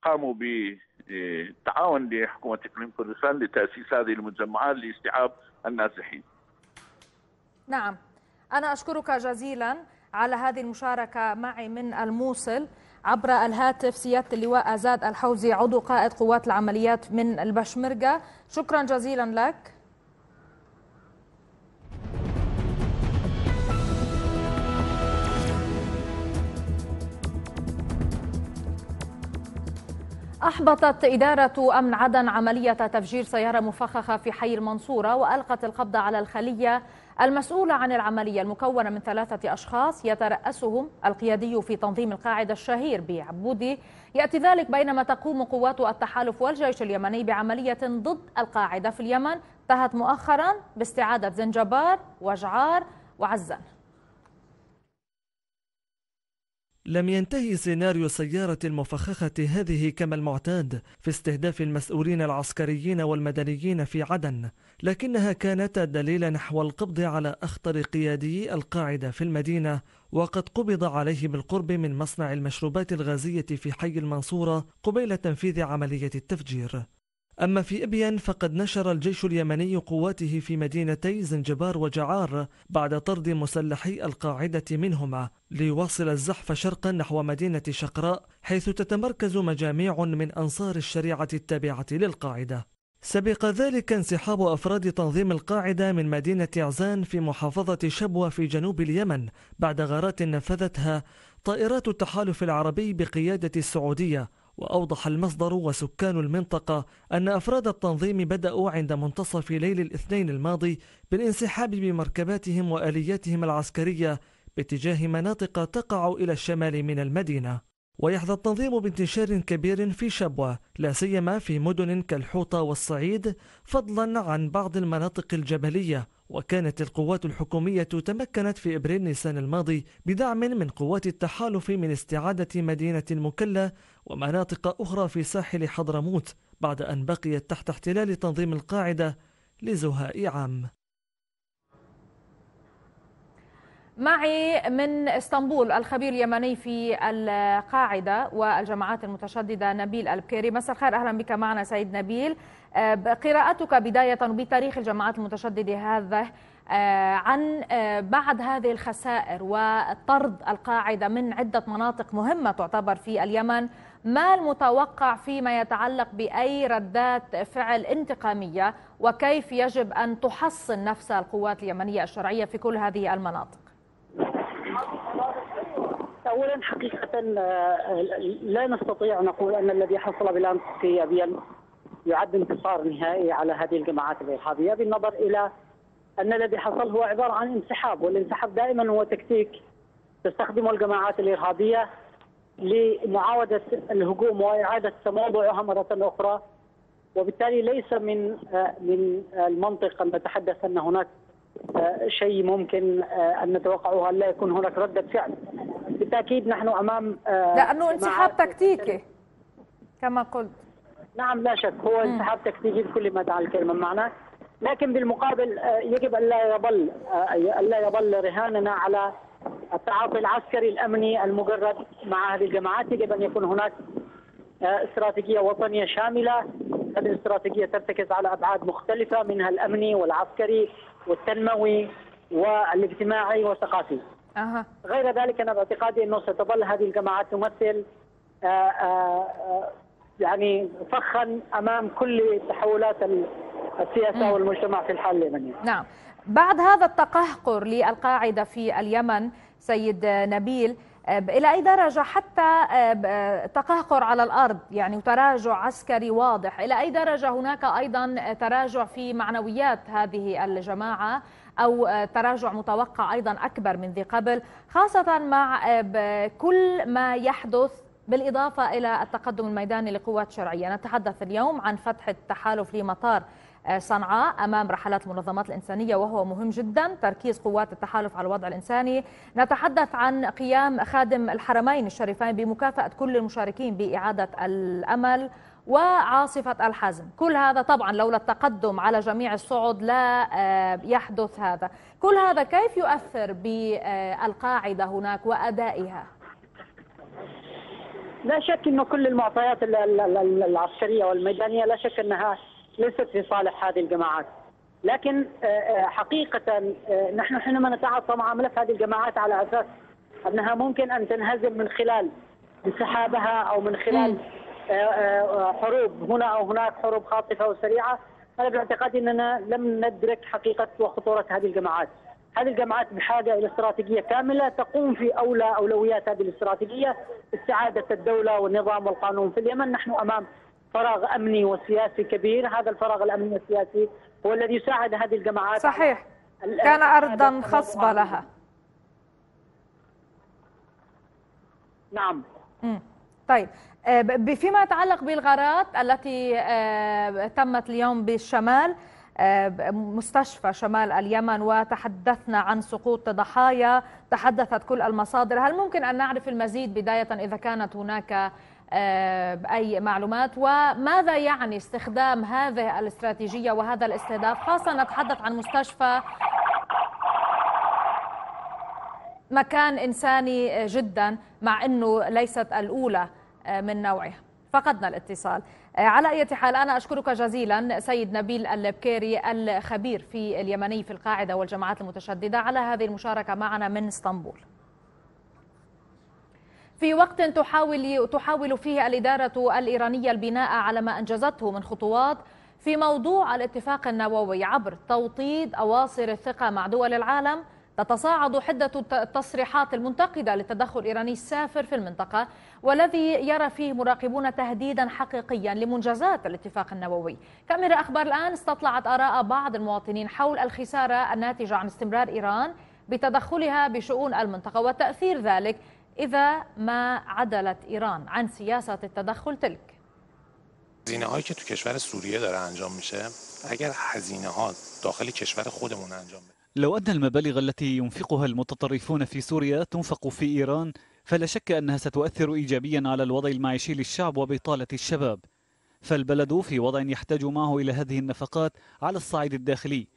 قاموا بتعاون لحكومة إقليم كردستان لتأسيس هذه المجمعات لاستيعاب النازحين. نعم أنا أشكرك جزيلا على هذه المشاركة معي من الموصل. عبر الهاتف سيادة اللواء أزاد الحوزي عضو قائد قوات العمليات من البشمركة. شكرا جزيلا لك. أحبطت إدارة أمن عدن عملية تفجير سيارة مفخخة في حي المنصورة وألقت القبض على الخلية المسؤولة عن العملية المكونة من ثلاثة أشخاص يترأسهم القيادي في تنظيم القاعدة الشهير بعبودي يأتي ذلك بينما تقوم قوات التحالف والجيش اليمني بعملية ضد القاعدة في اليمن. انتهت مؤخرا باستعادة زنجبار وجعار وعزان. لم ينتهي سيناريو سيارة المفخخة هذه كما المعتاد في استهداف المسؤولين العسكريين والمدنيين في عدن لكنها كانت دليل نحو القبض على أخطر قيادي القاعدة في المدينة وقد قبض عليه بالقرب من مصنع المشروبات الغازية في حي المنصورة قبيل تنفيذ عملية التفجير. أما في إبين فقد نشر الجيش اليمني قواته في مدينتي زنجبار وجعار بعد طرد مسلحي القاعدة منهما ليواصل الزحف شرقا نحو مدينة شقراء حيث تتمركز مجاميع من أنصار الشريعة التابعة للقاعدة. سبق ذلك انسحاب أفراد تنظيم القاعدة من مدينة عزان في محافظة شبوة في جنوب اليمن بعد غارات نفذتها طائرات التحالف العربي بقيادة السعودية وأوضح المصدر وسكان المنطقة أن أفراد التنظيم بدأوا عند منتصف ليل الاثنين الماضي بالانسحاب بمركباتهم وآلياتهم العسكرية باتجاه مناطق تقع إلى الشمال من المدينة. ويحظى التنظيم بانتشار كبير في شبوة لا سيما في مدن كالحوطة والصعيد فضلا عن بعض المناطق الجبلية. وكانت القوات الحكومية تمكنت في إبريل نيسان الماضي بدعم من قوات التحالف من استعادة مدينة المكلا ومناطق أخرى في ساحل حضرموت بعد أن بقيت تحت احتلال تنظيم القاعدة لزهاء عام. معي من اسطنبول الخبير اليمني في القاعدة والجماعات المتشددة نبيل البكيري. مساء الخير أهلا بك معنا سيد نبيل. آه، قراءتك بداية بتاريخ الجماعات المتشددة هذا آه، عن آه، بعد هذه الخسائر وطرد القاعدة من عدة مناطق مهمة تعتبر في اليمن ما المتوقع فيما يتعلق بأي ردات فعل انتقامية وكيف يجب أن تحصن نفسها القوات اليمنية الشرعية في كل هذه المناطق؟ اولا حقيقة آه، لا نستطيع نقول أن الذي حصل بالأمس في ابين يعد انتصار نهائي على هذه الجماعات الإرهابية بالنظر إلى أن الذي حصل هو عبارة عن انسحاب والانسحاب دائما هو تكتيك تستخدمه الجماعات الإرهابية لمعاودة الهجوم وإعادة تموضعها مرة أخرى وبالتالي ليس من آه، من المنطق أن نتحدث أن هناك شيء ممكن آه، أن نتوقعه ان لا يكون هناك ردة فعل؟ بالتأكيد نحن أمام آه، لأنه انسحاب تكتيكي كما قلت. نعم لا شك هو انسحاب تكتيكي بكل ما تعال الكلمة معناه لكن بالمقابل يجب أن لا يظل أن لا يظل رهاننا على التعاطي العسكري الأمني المجرد مع هذه الجماعات. يجب أن يكون هناك استراتيجية وطنية شاملة هذه الاستراتيجية ترتكز على أبعاد مختلفة منها الأمني والعسكري والتنموي والاجتماعي والثقافي. أه. غير ذلك أنا باعتقادي أنه ستظل هذه الجماعات تمثل آآ آه، آآ آه، يعني فخا أمام كل تحولات السياسة والمجتمع في الحال اليمنيه. نعم. بعد هذا التقهقر للقاعدة في اليمن سيد نبيل إلى أي درجة حتى تقهقر على الأرض يعني وتراجع عسكري واضح. إلى أي درجة هناك أيضا تراجع في معنويات هذه الجماعة أو تراجع متوقع أيضا أكبر من ذي قبل خاصة مع كل ما يحدث بالإضافة إلى التقدم الميداني لقوات شرعية. نتحدث اليوم عن فتح التحالف لمطار صنعاء أمام رحلات المنظمات الإنسانية وهو مهم جدا. تركيز قوات التحالف على الوضع الإنساني. نتحدث عن قيام خادم الحرمين الشريفين بمكافأة كل المشاركين بإعادة الأمل وعاصفة الحزم. كل هذا طبعا لولا التقدم على جميع الصعد لا آه، يحدث هذا. كل هذا كيف يؤثر بالقاعدة هناك وأدائها؟ لا شك إنه كل المعطيات العسكرية والميدانية لا شك إنها ليست في صالح هذه الجماعات. لكن آه، آه، حقيقة آه، نحن حينما نتعاطى مع ملف هذه الجماعات على أساس أنها ممكن أن تنهزم من خلال انسحابها أو من خلال حروب هنا أو هناك حروب خاطفة وسريعة أنا باعتقادي أننا لم ندرك حقيقة وخطورة هذه الجماعات. هذه الجماعات بحاجة إلى استراتيجية كاملة تقوم في أولى أولويات هذه الاستراتيجية استعادة الدولة والنظام والقانون في اليمن. نحن أمام فراغ أمني وسياسي كبير، هذا الفراغ الأمني والسياسي هو الذي يساعد هذه الجماعات. صحيح. كان ارضا خصبه لها. نعم. م. طيب. آه، فيما يتعلق بالغارات التي آه، تمت اليوم بالشمال آه، مستشفى شمال اليمن وتحدثنا عن سقوط ضحايا تحدثت كل المصادر. هل ممكن أن نعرف المزيد بداية إذا كانت هناك آه، أي معلومات وماذا يعني استخدام هذه الاستراتيجية وهذا الاستهداف؟ خاصة نتحدث عن مستشفى مكان إنساني جدا مع أنه ليست الأولى من نوعها فقدنا الاتصال. على أي حال أنا أشكرك جزيلا سيد نبيل البكيري الخبير في اليمني في القاعدة والجماعات المتشددة على هذه المشاركة معنا من إسطنبول. في وقت تحاول تحاول فيه الإدارة الإيرانية البناء على ما أنجزته من خطوات في موضوع الاتفاق النووي عبر توطيد أواصر الثقة مع دول العالم تتصاعد حدة التصريحات المنتقدة للتدخل الإيراني السافر في المنطقة والذي يرى فيه مراقبون تهديدا حقيقيا لمنجزات الاتفاق النووي. كاميرا أخبار الآن استطلعت آراء بعض المواطنين حول الخسارة الناتجة عن استمرار إيران بتدخلها بشؤون المنطقة وتأثير ذلك إذا ما عدلت إيران عن سياسة التدخل تلك. هزینه هایی که تو کشور سوریه داره انجام میشه اگر هزینه ها داخل کشور خودمون انجام بشه لو أن المبالغ التي ينفقها المتطرفون في سوريا تنفق في إيران فلا شك أنها ستؤثر إيجابيا على الوضع المعيشي للشعب وبطالة الشباب. فالبلد في وضع يحتاج معه إلى هذه النفقات على الصعيد الداخلي.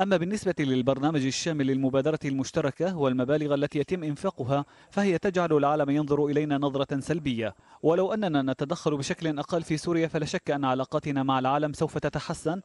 أما بالنسبة للبرنامج الشامل للمبادرة المشتركة والمبالغ التي يتم إنفاقها فهي تجعل العالم ينظر إلينا نظرة سلبية. ولو أننا نتدخل بشكل أقل في سوريا فلا شك أن علاقاتنا مع العالم سوف تتحسن.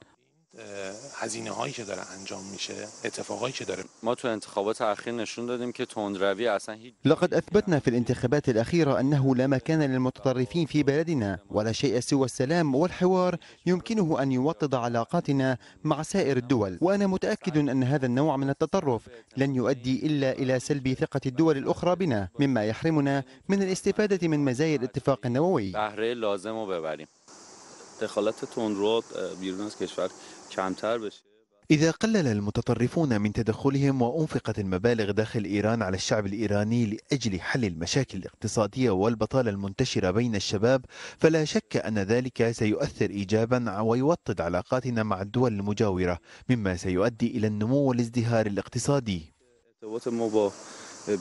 هزینه هایی که داره انجام میشه اتفاقایی که داره. ما تو انتخابات اخیر نشون دادیم که تندروی أصلا هیچ لقد أثبتنا في الانتخابات الأخيرة أنه لا مكان للمتطرفين في بلدنا ولا شيء سوى السلام والحوار يمكنه أن يوطد علاقاتنا مع سائر الدول. وأنا متأكد أن هذا النوع من التطرف لن يؤدي إلا إلى سلب ثقة الدول الأخرى بنا مما يحرمنا من الاستفادة من مزايا الاتفاق النووي. بهره لازم ببریم. دخالت تندرو بیرون از کشور. إذا قلل المتطرفون من تدخلهم وأنفقت المبالغ داخل إيران على الشعب الإيراني لأجل حل المشاكل الاقتصادية والبطالة المنتشرة بين الشباب فلا شك أن ذلك سيؤثر إيجابا ويوطد علاقاتنا مع الدول المجاورة مما سيؤدي إلى النمو والازدهار الاقتصادي.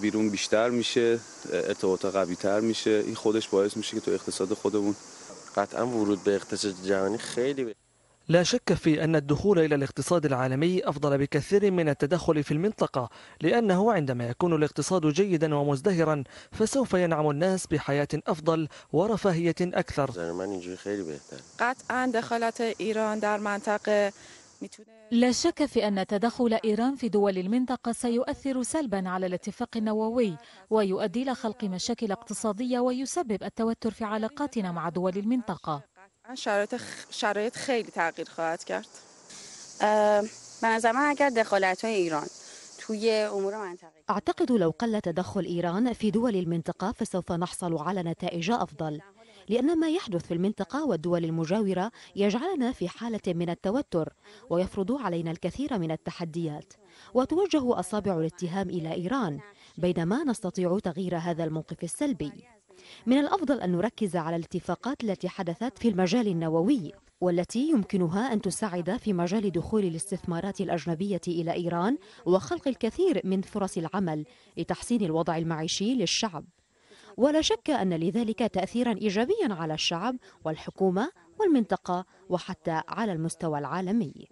بیرون بیشتر میشه ارتباط قوی تر میشه این خودش باعث میشه که تو اقتصاد خودمون قطعا ورود به اقتصاد جهانی خیلی لا شك في أن الدخول إلى الاقتصاد العالمي أفضل بكثير من التدخل في المنطقة لأنه عندما يكون الاقتصاد جيدا ومزدهرا فسوف ينعم الناس بحياة أفضل ورفاهية أكثر. قطعا دخالت إيران در منطقة. لا شك في أن تدخل إيران في دول المنطقة سيؤثر سلبا على الاتفاق النووي ويؤدي إلى خلق مشاكل اقتصادية ويسبب التوتر في علاقاتنا مع دول المنطقة. شرایط شرایط خیلی تغییر خواهد کرد. به نظر من اگر دخالت های ایران توی امور منطقه أعتقد لو قل تدخل إيران في دول المنطقة فسوف نحصل على نتائج أفضل لأن ما يحدث في المنطقة والدول المجاورة يجعلنا في حالة من التوتر ويفرض علينا الكثير من التحديات. وتوجه أصابع الاتهام إلى إيران بينما نستطيع تغيير هذا الموقف السلبي. من الأفضل أن نركز على الاتفاقات التي حدثت في المجال النووي والتي يمكنها أن تساعد في مجال دخول الاستثمارات الأجنبية إلى إيران وخلق الكثير من فرص العمل لتحسين الوضع المعيشي للشعب. ولا شك أن لذلك تأثيرا إيجابيا على الشعب والحكومة والمنطقة وحتى على المستوى العالمي.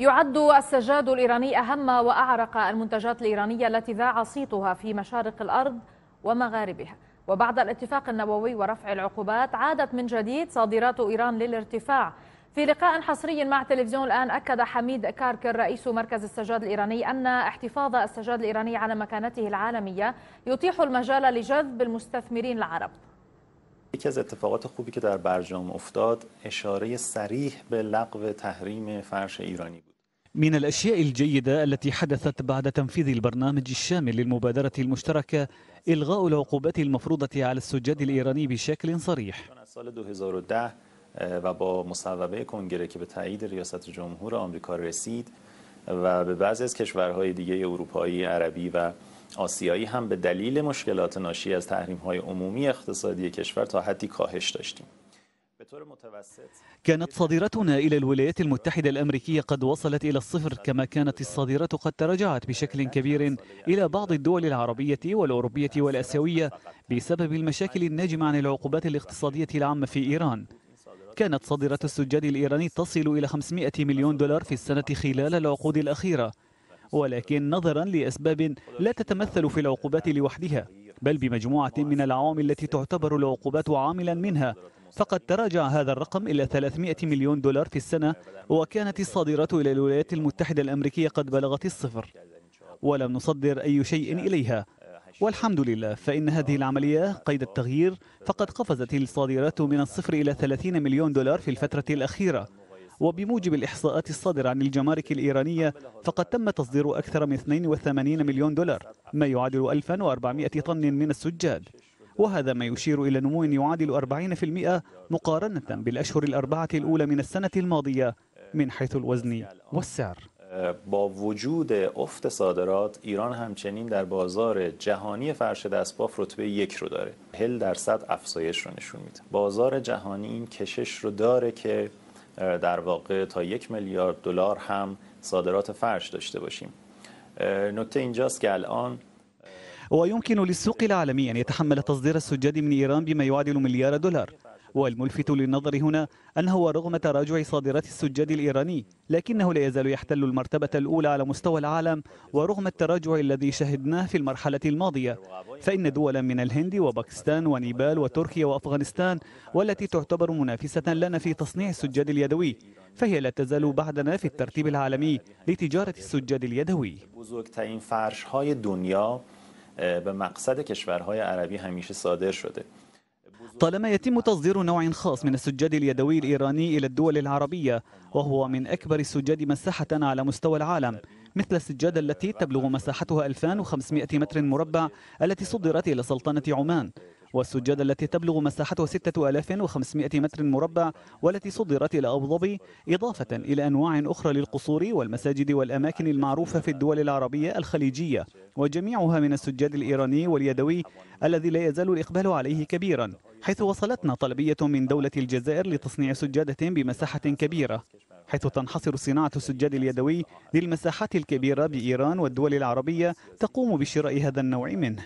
يعد السجاد الإيراني أهم وأعرق المنتجات الإيرانية التي ذاع صيتها في مشارق الأرض ومغاربها. وبعد الاتفاق النووي ورفع العقوبات عادت من جديد صادرات إيران للارتفاع. في لقاء حصري مع تلفزيون الآن أكد حميد كاركر رئيس مركز السجاد الإيراني أن احتفاظ السجاد الإيراني على مكانته العالمية يتيح المجال لجذب المستثمرين العرب. یکی از اتفاقات خوبی که در برجام افتاد اشاره صریح به لغو تحریم فرش ایرانی بود. من الأشياء الجيدة التي حدثت بعد تنفيذ البرنامج الشامل للمبادرة المشتركة إلغاء العقوبات المفروضة على السجاد الإيراني بشكل صريح. از سال 2010 و با مصوبه کنگره که به تایید ریاست جمهور آمریکا رسید و به بعضی از کشورهای دیگه اروپایی عربی و آسیایی هم به دلیل مشکلات ناشی از تحریم های عمومی اقتصادی کشور تا حدی کاهش داشتیم. كانت صادراتنا إلى الولايات المتحدة الأمريكية قد وصلت إلى الصفر كما كانت الصادرات قد تراجعت بشكل كبير إلى بعض الدول العربية والأوروبية والأسيوية بسبب المشاكل الناجمة عن العقوبات الاقتصادية العامة في إيران. كانت صادرات السجاد الإيراني تصل إلى 500 مليون دولار في السنة خلال العقود الأخيرة ولكن نظرا لأسباب لا تتمثل في العقوبات لوحدها بل بمجموعة من العوامل التي تعتبر العقوبات عاملا منها فقد تراجع هذا الرقم إلى 300 مليون دولار في السنة وكانت الصادرات إلى الولايات المتحدة الأمريكية قد بلغت الصفر ولم نصدر أي شيء إليها. والحمد لله فإن هذه العملية قيد التغيير فقد قفزت الصادرات من الصفر إلى 30 مليون دولار في الفترة الأخيرة. وبموجب الإحصاءات الصادرة عن الجمارك الإيرانية فقد تم تصدير أكثر من 82 مليون دولار ما يعادل 1400 طن من السجاد. وهذا ما يشير إلى نمو يعادل 40% مقارنة بالأشهر الأربعة الأولى من السنة الماضية من حيث الوزن والسعر. با وجود افت صادرات ایران همچنین در بازار جهانی فرش دستباف رتبه یک رو داره. 10 درصد افزایش رو نشون میده. بازار جهانی این کشش رو داره که در واقع تا یک میلیارد دلار هم صادرات فرش داشته باشیم. نکته اینجاست که الان ويمكن للسوق العالمي أن يتحمل تصدير السجاد من إيران بما يعادل مليار دولار. والملفت للنظر هنا أنه ورغم تراجع صادرات السجاد الإيراني لكنه لا يزال يحتل المرتبة الأولى على مستوى العالم ورغم التراجع الذي شهدناه في المرحلة الماضية فإن دولا من الهند وباكستان ونيبال وتركيا وأفغانستان والتي تعتبر منافسة لنا في تصنيع السجاد اليدوي فهي لا تزال بعدنا في الترتيب العالمي لتجارة السجاد اليدوي. دنیا به مقصد کشورهای عربی همیشه صادر شده. طالما يتم تصدير نوع خاص من السجاد اليدوي الإيراني إلى الدول العربية وهو من أكبر السجاد مساحة على مستوى العالم مثل السجادة التي تبلغ مساحتها 2500 متر مربع التي صدرت إلى سلطنة عمان. والسجادة التي تبلغ مساحتها 6500 متر مربع والتي صدرت إلى أبو ظبي إضافة إلى أنواع أخرى للقصور والمساجد والأماكن المعروفة في الدول العربية الخليجية وجميعها من السجاد الإيراني واليدوي الذي لا يزال الإقبال عليه كبيرا حيث وصلتنا طلبية من دولة الجزائر لتصنيع سجادة بمساحة كبيرة حيث تنحصر صناعة السجاد اليدوي للمساحات الكبيرة بإيران والدول العربية تقوم بشراء هذا النوع منه.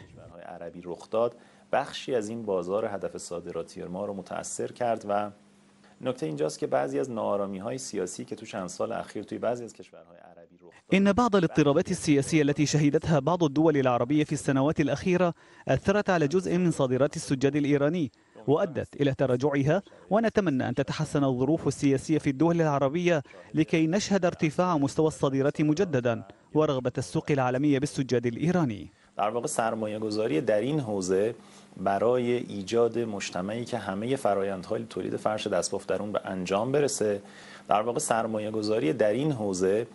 بخشی از این بازار هدف صادراتی ما رو متأثر کرد و نکته اینجاست که بعضی از ناآرامی های سیاسی که تو چند سال اخیر توی بعضی از کشورهای عربی رخ إن بعض الاضطرابات السياسية التي شهدتها بعض الدول العربية في السنوات الأخيرة أثرت على جزء من صادرات السجاد الإيراني وأدت إلى تراجعها ونتمنى أن تتحسن الظروف السياسية في الدول العربية لكي نشهد ارتفاع مستوى الصادرات مجددا ورغبة السوق العالمية بالسجاد الإيراني. در واقع سرمایه گذاری در این حوزه برای ایجاد مجتمعی که همه فرایندهای تولید فرش دستباف در اون به انجام برسه. در واقع سرمایه گذاری در این حوزه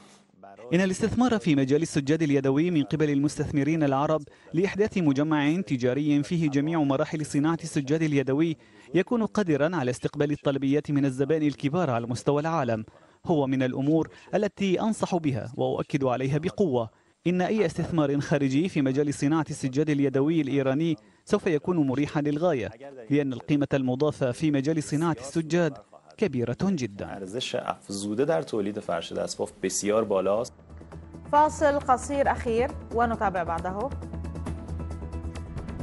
إن الاستثمار في مجال السجاد اليدوي من قبل المستثمرين العرب لإحداث مجمع تجاري فيه جميع مراحل صناعة السجاد اليدوي يكون قادرا على استقبال الطلبيات من الزبائن الكبار على مستوى العالم. هو من الأمور التي أنصح بها وأؤكد عليها بقوة. إن أي استثمار خارجي في مجال صناعة السجاد اليدوي الإيراني سوف يكون مريحا للغاية لأن القيمة المضافة في مجال صناعة السجاد كبيرة جدا. فاصل قصير أخير ونتابع بعده.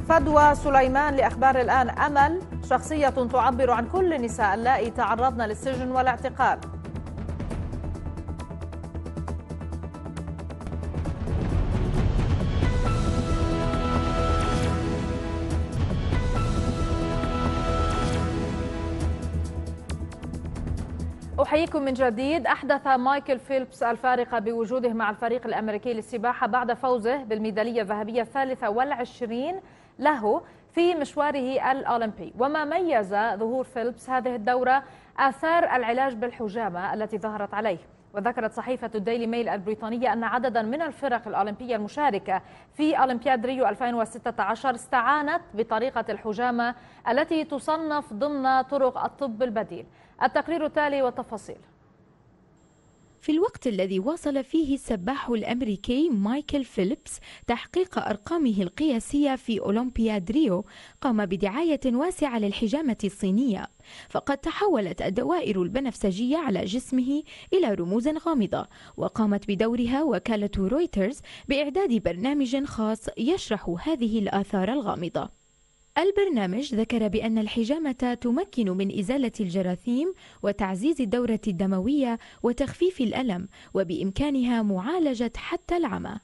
فدوى سليمان لأخبار الآن أمل. شخصية تعبر عن كل النساء اللائي تعرضن للسجن والاعتقال. أحييكم من جديد. أحدث مايكل فيلبس الفارقة بوجوده مع الفريق الأمريكي للسباحة بعد فوزه بالميدالية الذهبية الثالثة والعشرين له في مشواره الأولمبي. وما ميز ظهور فيلبس هذه الدورة؟ آثار العلاج بالحجامة التي ظهرت عليه. وذكرت صحيفة الديلي ميل البريطانية أن عددا من الفرق الأولمبية المشاركة في أولمبياد ريو 2016 استعانت بطريقة الحجامة التي تصنف ضمن طرق الطب البديل. التقرير التالي والتفاصيل. في الوقت الذي واصل فيه السباح الأمريكي مايكل فيليبس تحقيق أرقامه القياسية في أولمبياد ريو قام بدعاية واسعة للحجامة الصينية فقد تحولت الدوائر البنفسجية على جسمه إلى رموز غامضة وقامت بدورها وكالة رويترز بإعداد برنامج خاص يشرح هذه الآثار الغامضة. البرنامج ذكر بأن الحجامة تمكن من إزالة الجراثيم وتعزيز الدورة الدموية وتخفيف الألم وبإمكانها معالجة حتى العمى.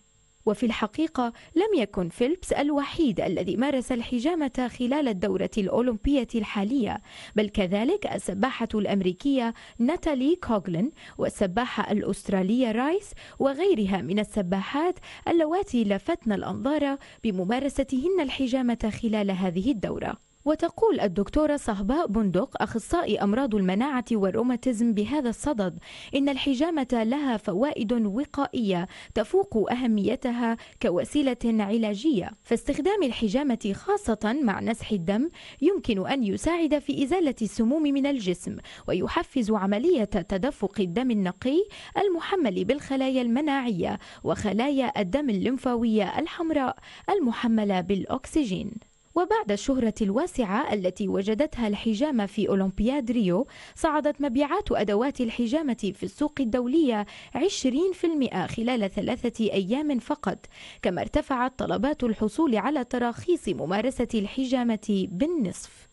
وفي الحقيقة لم يكن فيلبس الوحيد الذي مارس الحجامة خلال الدورة الأولمبية الحالية بل كذلك السباحة الأمريكية ناتالي كوغلين والسباحة الأسترالية رايس وغيرها من السباحات اللواتي لفتن الأنظار بممارستهن الحجامة خلال هذه الدورة. وتقول الدكتورة صهباء بندق أخصائي أمراض المناعة والروماتيزم بهذا الصدد إن الحجامة لها فوائد وقائية تفوق أهميتها كوسيلة علاجية. فاستخدام الحجامة خاصة مع نسح الدم يمكن أن يساعد في إزالة السموم من الجسم ويحفز عملية تدفق الدم النقي المحمل بالخلايا المناعية وخلايا الدم الليمفاوية الحمراء المحملة بالأكسجين. وبعد الشهرة الواسعة التي وجدتها الحجامة في أولمبياد ريو صعدت مبيعات أدوات الحجامة في السوق الدولية 20% خلال ثلاثة أيام فقط. كما ارتفعت طلبات الحصول على تراخيص ممارسة الحجامة بالنصف.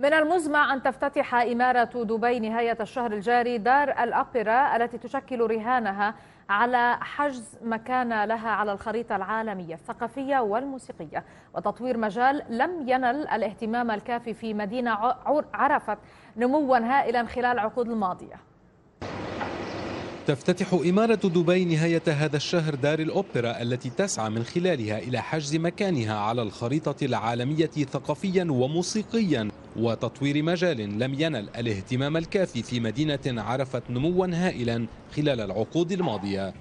من المزمع أن تفتتح إمارة دبي نهاية الشهر الجاري دار الأوبرا التي تشكل رهانها على حجز مكان لها على الخريطة العالمية الثقافية والموسيقية. وتطوير مجال لم ينل الاهتمام الكافي في مدينة عرفت نموا هائلا خلال العقود الماضية. تفتتح إمارة دبي نهاية هذا الشهر دار الأوبرا التي تسعى من خلالها إلى حجز مكانها على الخريطة العالمية ثقافيا وموسيقيا وتطوير مجال لم ينل الاهتمام الكافي في مدينة عرفت نموا هائلا خلال العقود الماضية.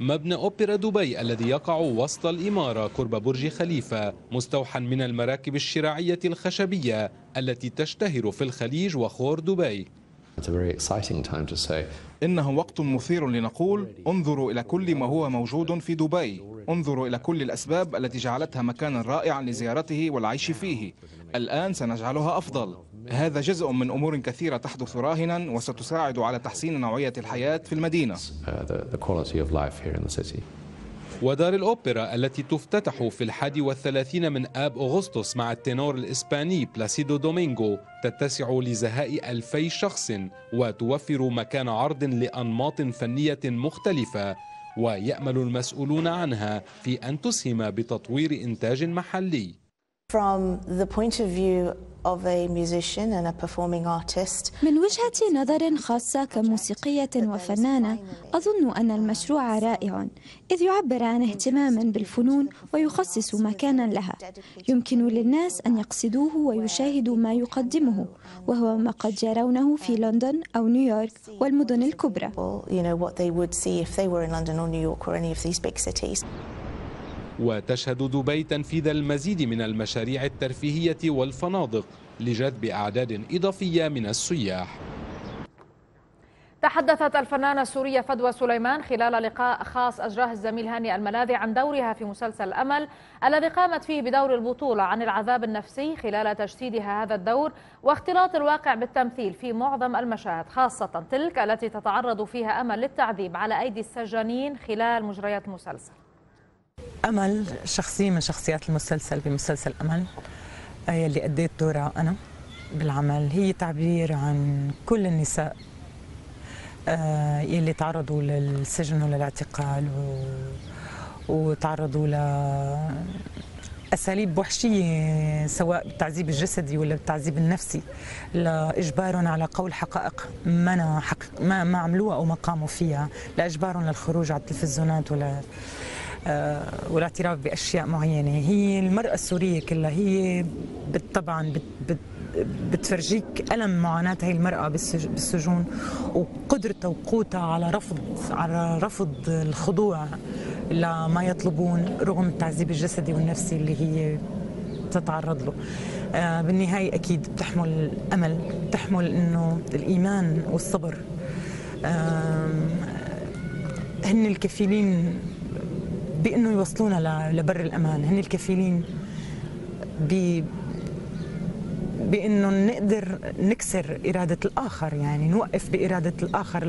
مبنى أوبرا دبي الذي يقع وسط الإمارة قرب برج خليفة مستوحى من المراكب الشراعية الخشبية التي تشتهر في الخليج وخور دبي. إنه وقت مثير لنقول انظروا إلى كل ما هو موجود في دبي. انظروا إلى كل الأسباب التي جعلتها مكانا رائعا لزيارته والعيش فيه. الآن سنجعلها أفضل. هذا جزء من أمور كثيرة تحدث راهنا وستساعد على تحسين نوعية الحياة في المدينة. ودار الأوبرا التي تفتتح في الحادي والثلاثين من آب أغسطس مع التنور الإسباني بلاسيدو دومينغو تتسع لزهاء ألفي شخص وتوفر مكان عرض لأنماط فنية مختلفة ويأمل المسؤولون عنها في أن تسهم بتطوير إنتاج محلي. From the point of view of a musician and a performing artist. من وجهة نظر خاصة كموسيقية وفنانة أظن أن المشروع رائع إذ يعبر عن اهتمام بالفنون ويخصص مكانا لها. يمكن للناس أن يقصدوه ويشاهدوا ما يقدمه وهو ما قد يرونه في لندن أو نيويورك والمدن الكبرى. وتشهد دبي تنفيذ المزيد من المشاريع الترفيهية والفنادق لجذب أعداد إضافية من السياح. تحدثت الفنانة السورية فدوى سليمان خلال لقاء خاص أجراه الزميل هاني الملاذي عن دورها في مسلسل الأمل الذي قامت فيه بدور البطولة عن العذاب النفسي خلال تجسيدها هذا الدور واختلاط الواقع بالتمثيل في معظم المشاهد خاصة تلك التي تتعرض فيها أمل للتعذيب على أيدي السجانين خلال مجريات المسلسل أمل شخصية من شخصيات المسلسل بمسلسل أمل يلي أديت دورها أنا بالعمل. هي تعبير عن كل النساء يلي تعرضوا للسجن وللاعتقال وتعرضوا ل أساليب وحشية سواء بالتعذيب الجسدي ولا بالتعذيب النفسي لإجبارهم على قول حقائق ما حق ما ما عملوها أو ما قاموا فيها لإجبارهم للخروج على التلفزيونات ولا والاعتراف بأشياء معينة. هي المرأة السورية كلها هي طبعا بت بتفرجيك ألم معاناة هي المرأة بالسجون وقدرتها وقوتها على رفض على رفض الخضوع لما يطلبون رغم التعذيب الجسدي والنفسي اللي هي تتعرض له. بالنهاية أكيد بتحمل أمل بتحمل أنه الإيمان والصبر. هن الكفيلين بإنه يوصلونا لبر الأمان. هن الكفيلين ب بإنه نقدر نكسر إرادة الآخر يعني نوقف بإرادة الآخر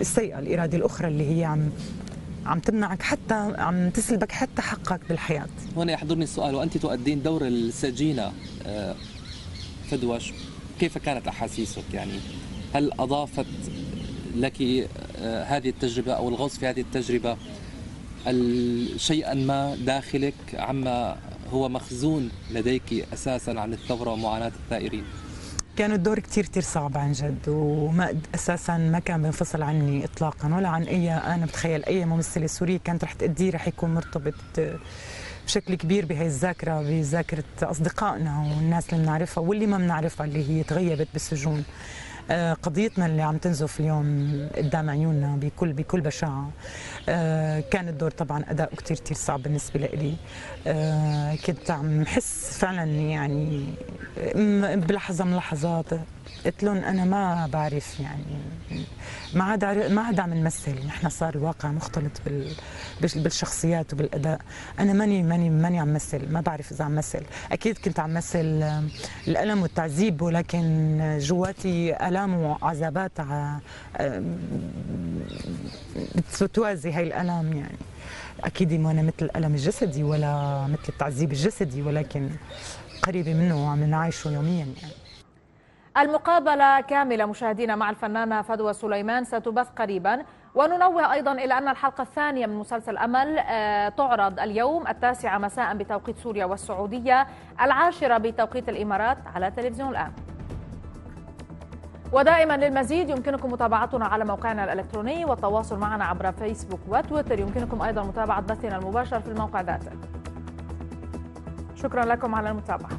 السيئة الإرادة الأخرى اللي هي عم عم تمنعك حتى عم تسلبك حتى حقك بالحياة. هنا يحضرني السؤال وأنت تؤدين دور السجينة آه، فدوش كيف كانت أحاسيسك؟ يعني هل أضافت لك آه، هذه التجربة أو الغوص في هذه التجربة؟ شيئا ما داخلك عما هو مخزون لديك أساسا عن الثورة ومعاناة الثائرين. كان الدور كتير كتير صعب عن جد وما أساسا ما كان بينفصل عني اطلاقا ولا عن أي أنا بتخيل أي ممثلة سورية كانت رح تأديه رح يكون مرتبط بشكل كبير بهي الذاكرة بذاكرة أصدقائنا والناس اللي بنعرفها واللي ما بنعرفها اللي هي تغيبت بالسجون. قضيتنا اللي عم تنزف اليوم قدام عيوننا بكل بكل بشاعة. آه، كان الدور طبعا اداء كثير كثير صعب بالنسبة لي آه، كنت عم حس فعلا يعني بلحظه من اللحظات قلت لهم أنا ما بعرف يعني ما عاد ما عاد عم نمثل نحن صار الواقع مختلط بال بالشخصيات وبالأداء. أنا ماني ماني ماني عم مثل ما بعرف إذا عم مثل. أكيد كنت عم مثل الألم والتعذيب ولكن جواتي ألام وعذابات بتوازي هاي الألم يعني. أكيد ما أنا مثل الألم الجسدي ولا مثل التعذيب الجسدي ولكن قريبة منه وعم نعيشه يوميا يعني. المقابلة كاملة مشاهدينا مع الفنانة فدوى سليمان ستبث قريبا. وننوه أيضا إلى أن الحلقة الثانية من مسلسل أمل آه، تعرض اليوم التاسعة مساء بتوقيت سوريا والسعودية العاشرة بتوقيت الإمارات على تلفزيون الآن. ودائما للمزيد يمكنكم متابعتنا على موقعنا الإلكتروني والتواصل معنا عبر فيسبوك وتويتر. يمكنكم أيضا متابعة بثنا المباشر في الموقع ذاته. شكرا لكم على المتابعة.